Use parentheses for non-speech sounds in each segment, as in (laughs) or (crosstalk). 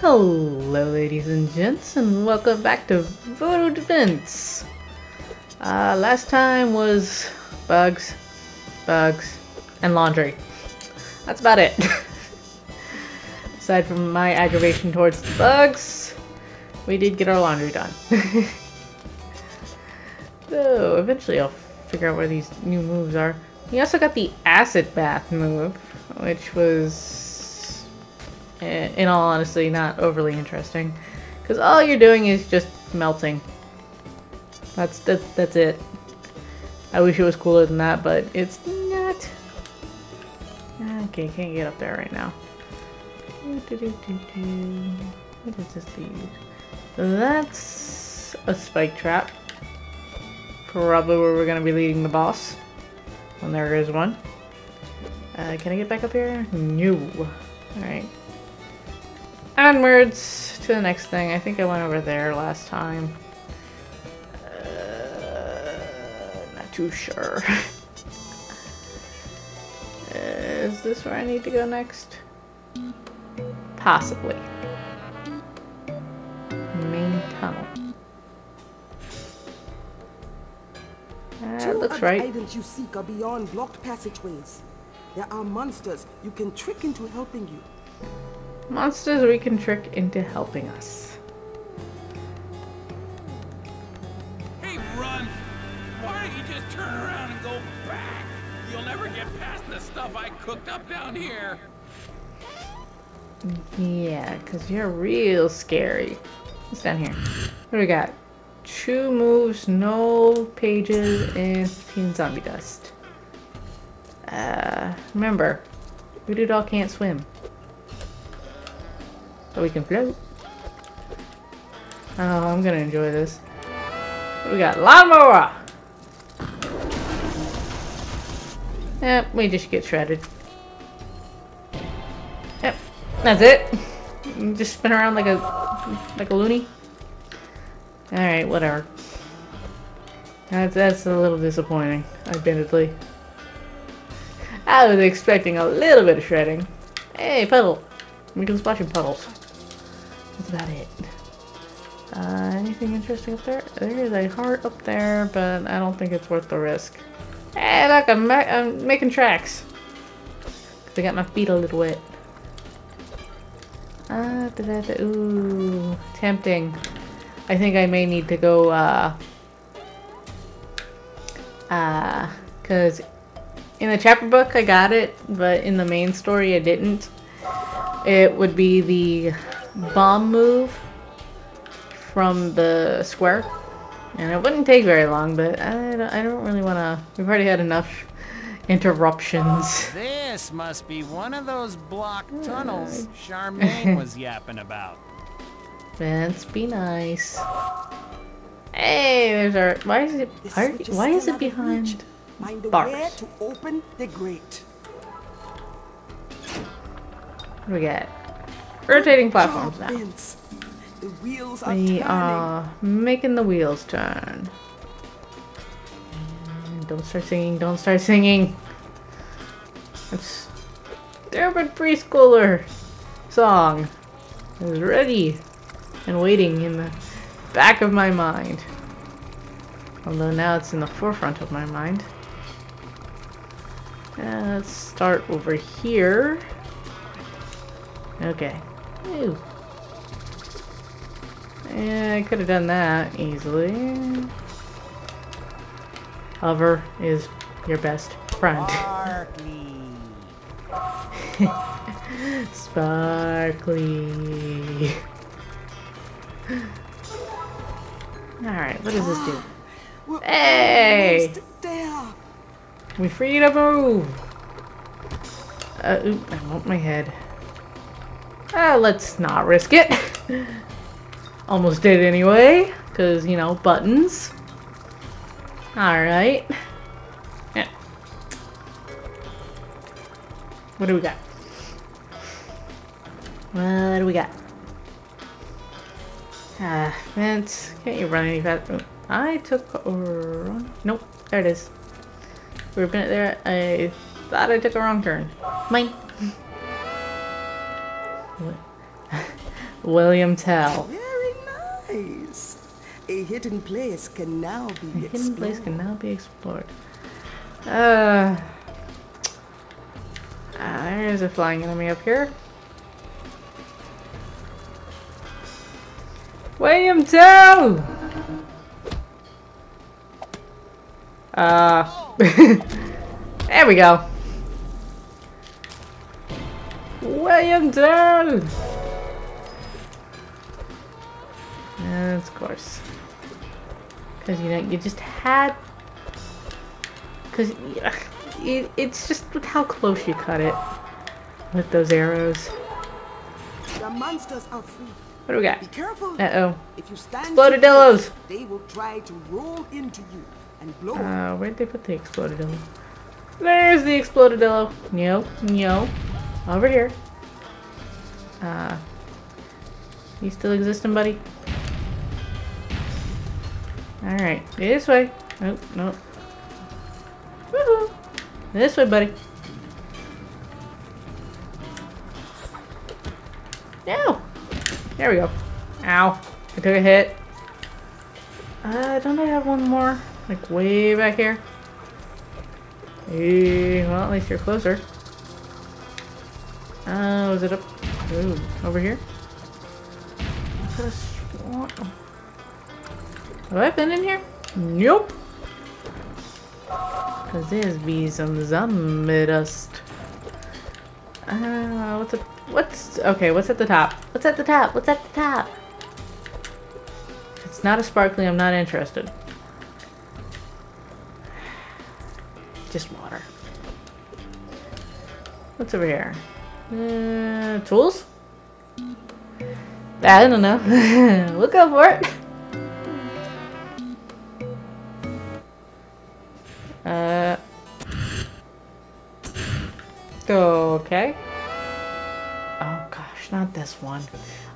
Hello, ladies and gents, and welcome back to Voodoo Vince. Uh, last time was bugs, bugs, and laundry. That's about it. (laughs) Aside from my aggravation towards the bugs, we did get our laundry done. (laughs) so, eventually I'll figure out where these new moves are. We also got the acid bath move, which was in all honesty, not overly interesting. Because all you're doing is just melting. That's, that, that's it. I wish it was cooler than that, but it's not. Okay, can't get up there right now. What is this? That's a spike trap. Probably where we're going to be leading the boss. And there is one. Uh, can I get back up here? No. Alright. Onwards to the next thing. I think I went over there last time. Uh, not too sure. (laughs) Is this where I need to go next? Possibly. Main tunnel. That looks right. items you seek are beyond blocked passageways. There are monsters you can trick into helping you. Monsters we can trick into helping us. Hey, run! Why don't you just turn around and go back? You'll never get past the stuff I cooked up down here. Yeah, because you're real scary. What's down here? What do we got? Two moves, no pages, and 15 zombie dust. Uh, remember, Voodoo Doll can't swim. So we can float. Oh, uh, I'm gonna enjoy this. We got? Lawnmower! Yep, we just get shredded. Yep, that's it. (laughs) Just spin around like a like a loony. Alright, whatever. That's, that's a little disappointing, admittedly. I was expecting a little bit of shredding. Hey, puddle. We can splash in puddles. That's about it. Uh, anything interesting up there? There is a heart up there, but I don't think it's worth the risk. Hey, look, I'm, ma I'm making tracks. Cause I got my feet a little wet. Ah, da -da -da. ooh, tempting. I think I may need to go, uh, uh, cause in the chapter book I got it, but in the main story I didn't. It would be the bomb move from the square. And it wouldn't take very long, but I don't, I don't really want to... We've already had enough interruptions. (laughs) This must be one of those blocked tunnels Charmaine (laughs) was yapping about. Vince, be nice. Hey, there's our... Why is it... Why, why is it behind Find a bars? way to open the grate. What do we got? Rotating platforms now. Vince. The wheels are We are making the wheels turn. Don't start singing, don't start singing. It's stupid preschooler song is ready and waiting in the back of my mind. Although now it's in the forefront of my mind. Uh, let's start over here. Okay. Ew. Yeah, I could have done that easily. Hover is your best friend. Sparkly. (laughs) Sparkly. Alright, what does this do? We're Hey! We free to move! Uh, oop, I want my head. Uh, let's not risk it. (laughs) Almost did anyway, because, you know, buttons. Alright. Yeah. What do we got? What do we got? Ah, Vince, can't you run any faster? I took a wrong... Nope, there it is. We were there. I thought I took a wrong turn. Mine. William Tell. Very nice. A hidden place can now be The hidden place explored. can now be explored. Uh, ah, there's a flying enemy up here. William Tell! Uh, (laughs) there we go. William Tell! And of course. Because, you know, you just had... Because it, it's just with how close you cut it. With those arrows. The monsters are free. What do we got? Be careful. Uh-oh. If you stand Exploded too close, dillos. they will try to roll into you and blow. Uh, where'd they put the explodadillo? There's the explodadillo. No, no. Over here. Uh, you still existing, buddy? Alright, this way. Nope, nope. Woohoo! This way, buddy. No! There we go. Ow. I took a hit. Uh, don't I have one more? Like way back here? Eh, well, at least you're closer. Uh, was it up? Ooh, over here? Could've I been in here? Nope. Cause there's be some zombie dust. Uh, what's up? What's okay? What's at the top? What's at the top? What's at the top? It's not a sparkly, I'm not interested. Just water. What's over here? Uh, tools? I don't know. (laughs) we'll go for it. One.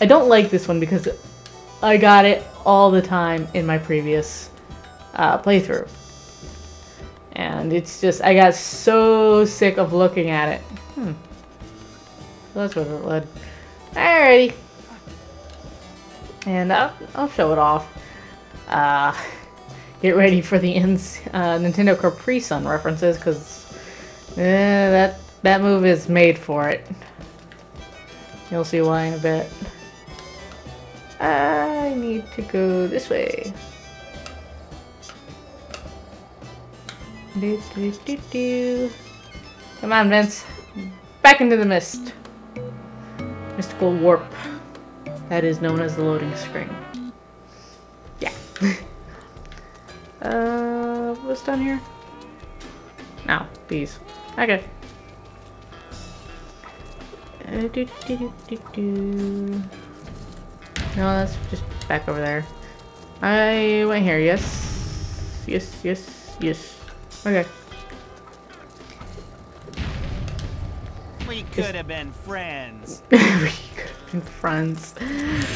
I don't like this one because I got it all the time in my previous uh, playthrough. And it's just, I got so sick of looking at it. Hmm. That's where it led. Alrighty. And I'll, I'll show it off. Uh, get ready for the ins, uh, Nintendo Capri Sun references, because eh, that, that move is made for it. You'll see why in a bit. I need to go this way. Do, do, do, do. Come on, Vince. Back into the mist. Mystical warp. That is known as the loading screen. Yeah. (laughs) uh, what's down here? No, these. Okay. Uh, do, do, do. No, that's just back over there. I went here, yes. Yes, yes, yes. Okay. We could have (laughs) been friends. we could have been friends.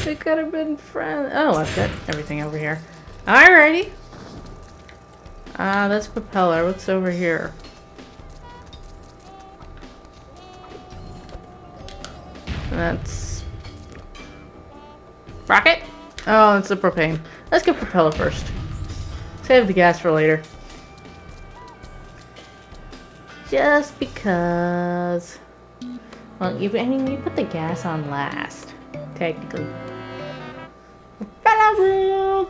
We could have been friends. Oh, I've got everything over here. Alrighty. Ah, uh, that's propeller. What's over here? That's rocket. Oh, it's the propane. Let's get propeller first. Save the gas for later. Just because. Well, you, I mean, you put the gas on last, technically. Propeller!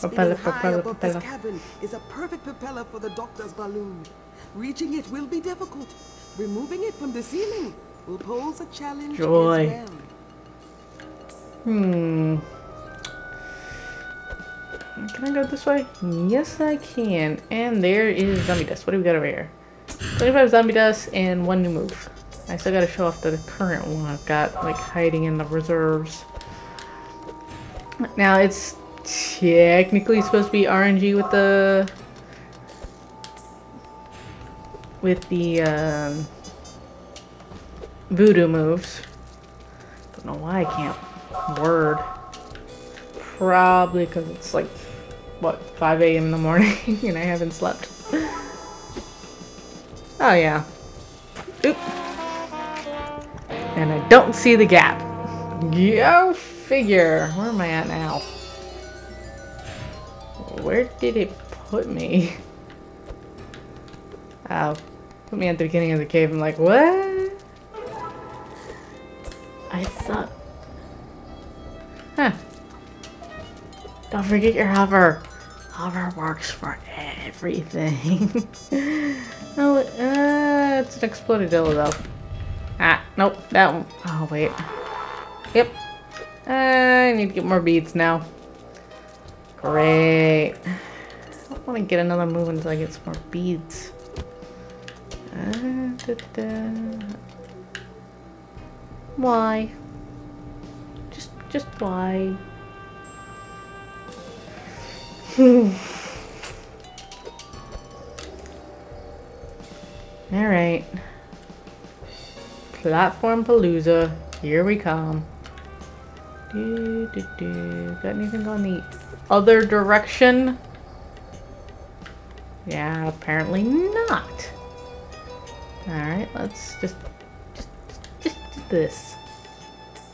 Propeller, propeller, propeller. this cabin is a perfect propeller for the doctor's balloon. Reaching it will be difficult. Removing it from the ceiling will pose a challenge Joy. as well. Hmm. Can I go this way? Yes, I can. And there is zombie dust. What do we got over here? 25 zombie dust and one new move. I still gotta show off the current one I've got, like, hiding in the reserves. Now, it's technically supposed to be RNG with the... With the, um... Voodoo moves. Don't know why I can't word. Probably because it's like, what, 5 a.m. in the morning (laughs) and I haven't slept. Oh yeah. Oop. And I don't see the gap. Yo figure. Where am I at now? Where did it put me? Oh, (laughs) put me at the beginning of the cave. I'm like, what? I thought. Huh. Don't forget your hover. Hover works for everything. (laughs) oh, uh, it's an explodadillo though. Ah, nope, that one. Oh, wait. Yep. I need to get more beads now. Great. I don't want to get another move until I get some more beads. Uh, da, da. Why? Just, just why? (sighs) Alright. Platform Palooza. Here we come. Do, do, do. Got anything on the other direction? Yeah, apparently not. Alright, let's just, this.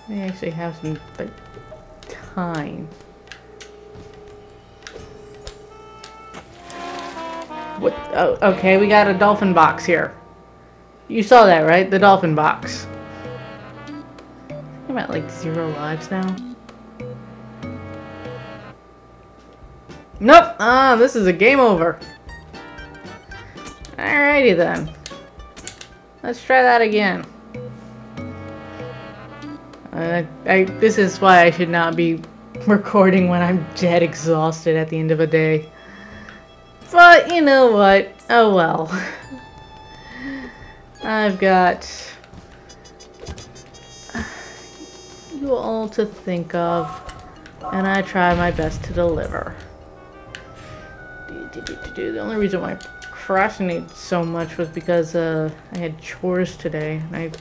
We actually have some like, time. What? Oh, okay, we got a dolphin box here. You saw that, right? The dolphin box. I'm at like zero lives now. Nope! Ah, this is a game over. Alrighty then. Let's try that again. Uh, I, this is why I should not be (laughs) recording when I'm dead exhausted at the end of a day. But you know what? Oh well. (laughs) I've got (sighs) you all to think of, and I try my best to deliver. The only reason why I procrastinated so much was because uh, I had chores today, and I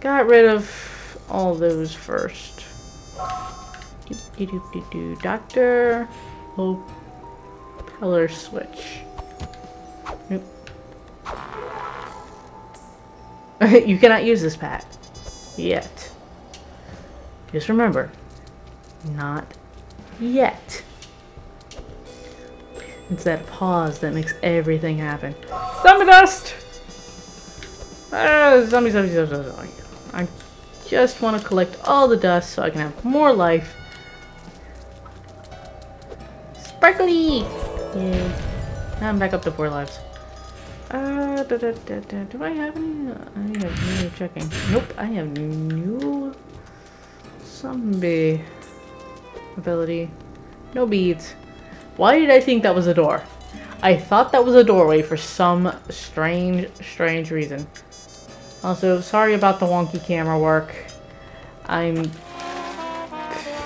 got rid of all those first. Doctor Hope color switch. Nope. (laughs) you cannot use this pad. Yet. Just remember, not yet. It's that pause that makes everything happen. Zombie dust! Ah, zombie, zombie, zombie, zombie. I just want to collect all the dust so I can have more life. Sparkly! Yay. Now I'm back up to four lives. Uh, da, da, da. Do I have any? I have no checking. Nope, I have no zombie ability. No beads. Why did I think that was a door? I thought that was a doorway for some strange, strange reason. Also, sorry about the wonky camera work. I'm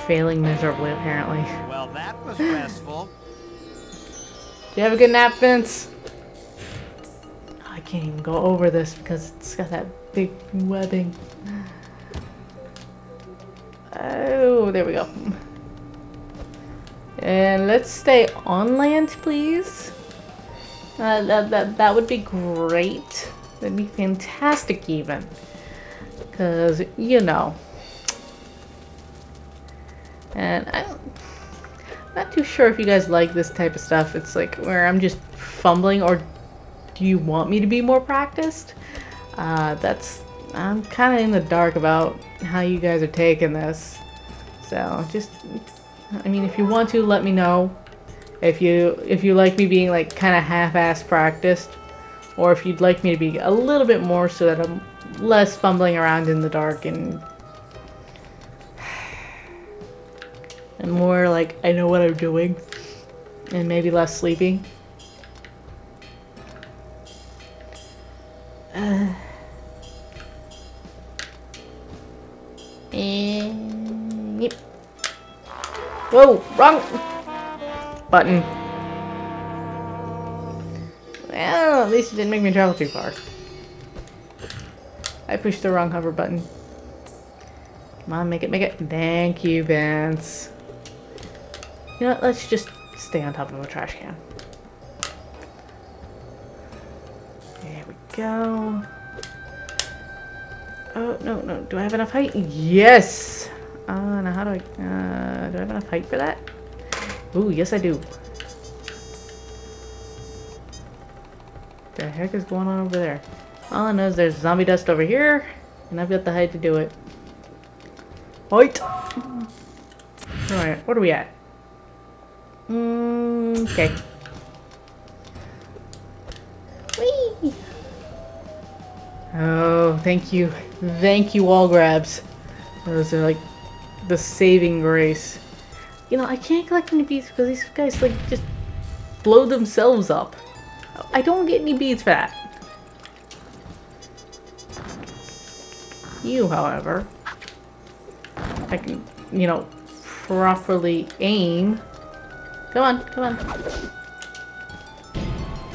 failing miserably, apparently. Well, that was restful Do you have a good nap, Vince? I can't even go over this because it's got that big webbing. Oh, there we go. And let's stay on land, please. Uh, that, that, that would be great. That'd be fantastic, even. Because, you know. And I'm not too sure if you guys like this type of stuff. It's like where I'm just fumbling or do you want me to be more practiced? Uh, that's, I'm kind of in the dark about how you guys are taking this. So just, I mean, if you want to, let me know. If you, if you like me being like kind of half-ass practiced, or if you'd like me to be a little bit more so that I'm less fumbling around in the dark and and more like I know what I'm doing and maybe less sleepy. Uh, and yep. Whoa, wrong button. Well, at least it didn't make me travel too far. I pushed the wrong hover button. Come on, make it, make it. Thank you, Vance. You know what, let's just stay on top of a trash can. There we go. Oh, no, no. Do I have enough height? Yes! Uh, now how do I... Uh, do I have enough height for that? Ooh, yes I do. The heck is going on over there? All I know is there's zombie dust over here, and I've got the height to do it. Height! Alright, what are we at? Mm, okay. Whee! Oh, thank you. Thank you, wall grabs. Those are like the saving grace. You know, I can't collect any beads because these guys like just blow themselves up. I don't get any beads for that. You, however, I can, you know, properly aim. Come on, come on.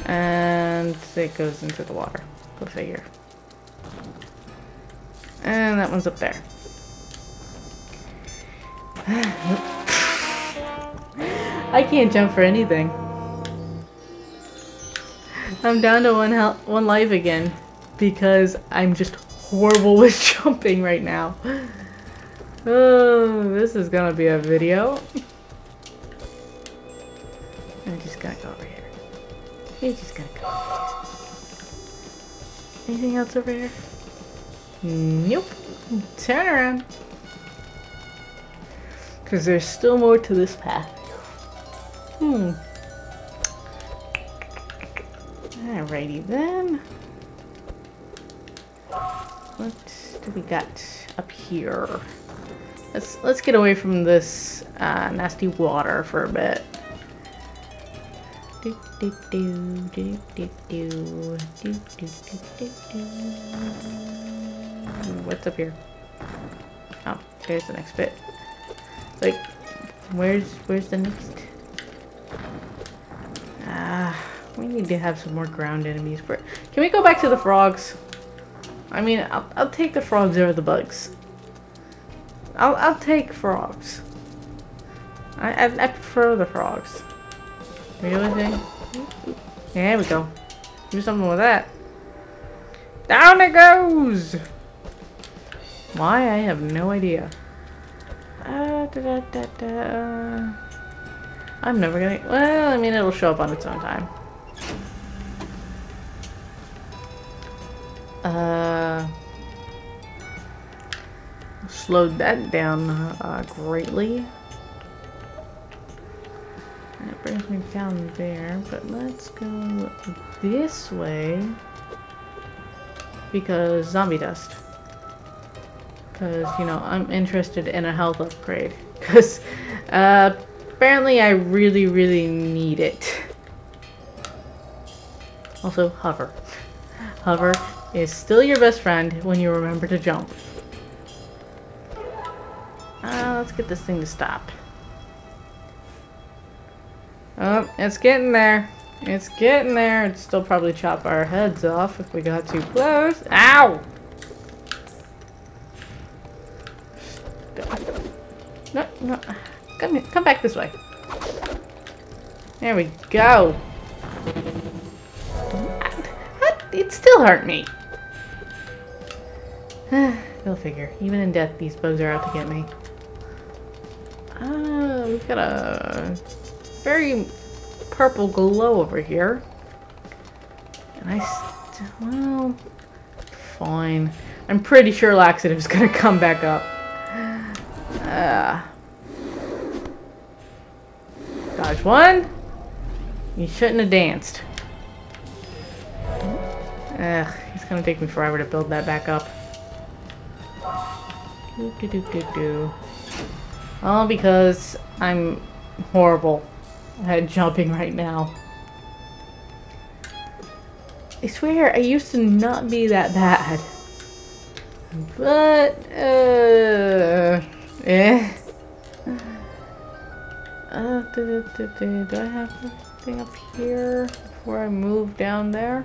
And it goes into the water. Go figure. And that one's up there. (sighs) I can't jump for anything. I'm down to one health, one life again because I'm just horrible (laughs) with jumping right now. Oh, this is gonna be a video. I just gotta go over here. You just gotta go. Anything else over here? Nope. Turn around. Because there's still more to this path. Hmm. Alrighty then. What do we got up here? Let's let's get away from this uh, nasty water for a bit. What's up here? Oh, there's the next bit. Like, where's where's the next? Ah, we need to have some more ground enemies. For can we go back to the frogs? I mean, I'll I'll take the frogs over the bugs. I'll I'll take frogs. I I, I prefer the frogs. Really? There we go. Do something with that. Down it goes! Why? I have no idea. Uh, da, da, da. I'm never gonna... Well, I mean, it'll show up on its own time. Uh... Slowed that down uh, greatly. That brings me down there, but let's go this way. Because zombie dust. Because, you know, I'm interested in a health upgrade. Because, uh, apparently I really, really need it. Also, hover. Hover is still your best friend when you remember to jump. Uh, let's get this thing to stop. Oh, it's getting there. It's getting there. It'd still probably chop our heads off if we got too close. Ow! No, no. Come here. Come back this way. There we go. It still hurt me. (sighs) Go figure. Even in death, these bugs are out to get me. Ah, we've got a very purple glow over here. And I still, well, fine. I'm pretty sure laxative's gonna (laughs) come back up. Ah. Dodge one. You shouldn't have danced. Ugh, it's gonna take me forever to build that back up. Do, do, do, do, do. All because I'm horrible at jumping right now. I swear, I used to not be that bad. But, uh, eh. Uh, do, do, do, do I have anything up here before I move down there?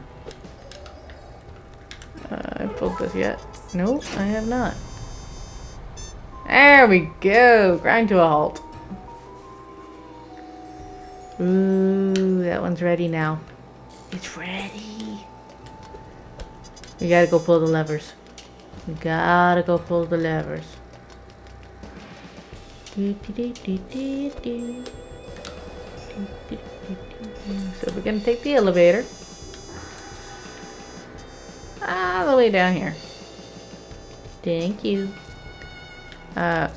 Uh, I pulled this yet? Nope, I have not. There we go! Grind to a halt. Ooh, that one's ready now. It's ready. We gotta go pull the levers. We gotta go pull the levers. So we're gonna take the elevator. All the way down here. Thank you. Uh,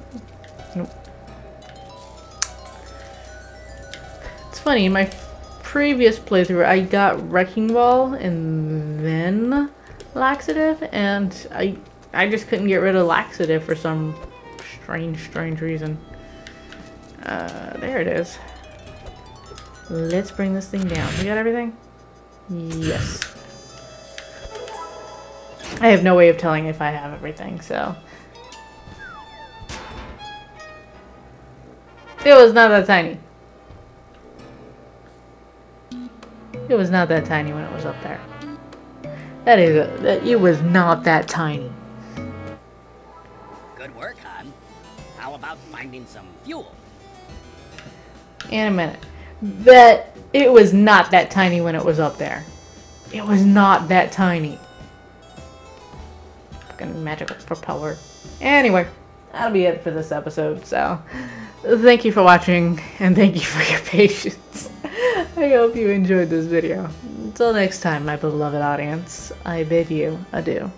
nope. Funny, in my previous playthrough, I got Wrecking Ball and then Laxative, and I I just couldn't get rid of Laxative for some strange, strange reason. Uh, there it is. Let's bring this thing down. We got everything? Yes. I have no way of telling if I have everything, so... It was not that tiny. It was not that tiny when it was up there. That is, a, that, it was not that tiny. Good work, hon. How about finding some fuel? In a minute. That, it was not that tiny when it was up there. It was not that tiny. Fucking magical propeller. Anyway, that'll be it for this episode, so... Thank you for watching, and thank you for your (laughs) patience. I hope you enjoyed this video. Until next time, my beloved audience, I bid you adieu.